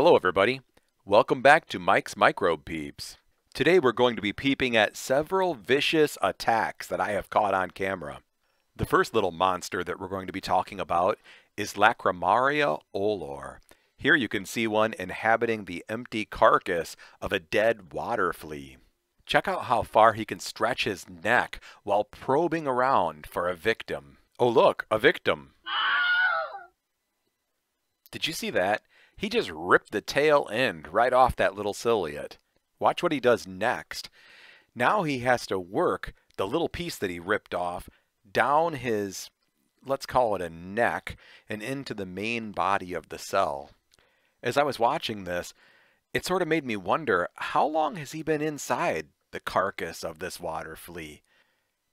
Hello everybody. Welcome back to Mike's Microbe Peeps. Today we're going to be peeping at several vicious attacks that I have caught on camera. The first little monster that we're going to be talking about is Lacrymaria olor. Here you can see one inhabiting the empty carcass of a dead water flea. Check out how far he can stretch his neck while probing around for a victim. Oh look, a victim. Did you see that? He just ripped the tail end right off that little ciliate. Watch what he does next. Now he has to work the little piece that he ripped off down his, let's call it a neck, and into the main body of the cell. As I was watching this, it sort of made me wonder, how long has he been inside the carcass of this water flea?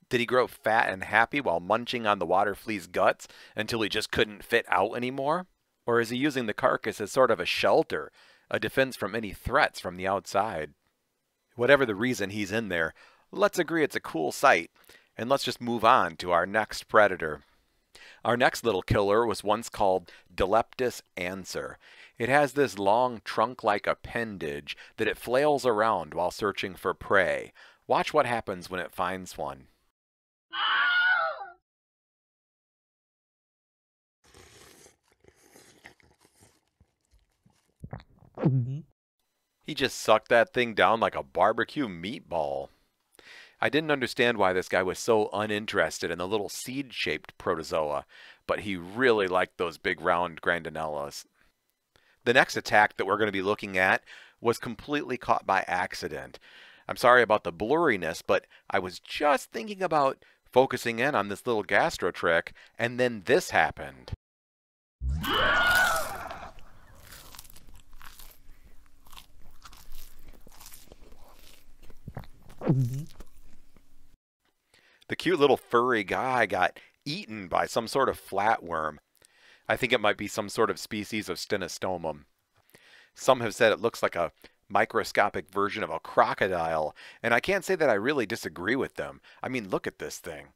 Did he grow fat and happy while munching on the water flea's guts until he just couldn't fit out anymore? Or is he using the carcass as sort of a shelter, a defense from any threats from the outside? Whatever the reason he's in there, let's agree it's a cool sight, and let's just move on to our next predator. Our next little killer was once called Dileptus anser. It has this long trunk-like appendage that it flails around while searching for prey. Watch what happens when it finds one. Mm-hmm. He just sucked that thing down like a barbecue meatball. I didn't understand why this guy was so uninterested in the little seed-shaped protozoa, but he really liked those big round grandinellas. The next attack that we're going to be looking at was completely caught by accident. I'm sorry about the blurriness, but I was just thinking about focusing in on this little gastrotrich, and then this happened. The cute little furry guy got eaten by some sort of flatworm. I think it might be some sort of species of stenostomum. Some have said it looks like a microscopic version of a crocodile, and I can't say that I really disagree with them. I mean, look at this thing.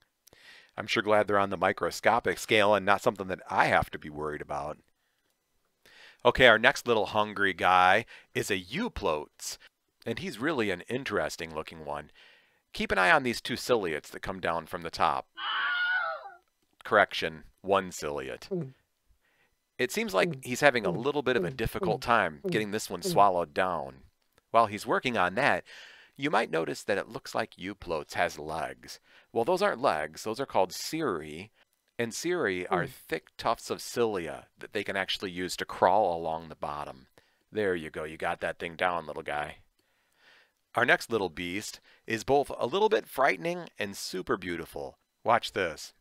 I'm sure glad they're on the microscopic scale and not something that I have to be worried about. Okay, our next little hungry guy is a euplotes, and he's really an interesting looking one. Keep an eye on these two ciliates that come down from the top. Correction, one ciliate. Hmm. It seems like hmm. he's having a hmm. little bit of a difficult time getting this one swallowed down. While he's working on that, you might notice that it looks like Euplotes has legs. Well, those aren't legs, those are called cirri, and cirri are thick tufts of cilia that they can actually use to crawl along the bottom. There you go, you got that thing down, little guy. Our next little beast is both a little bit frightening and super beautiful. Watch this.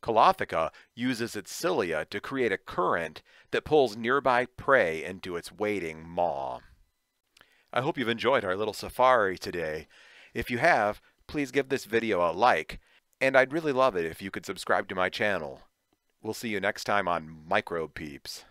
Collotheca uses its cilia to create a current that pulls nearby prey into its waiting maw. I hope you've enjoyed our little safari today. If you have, please give this video a like, and I'd really love it if you could subscribe to my channel. We'll see you next time on Microbe Peeps.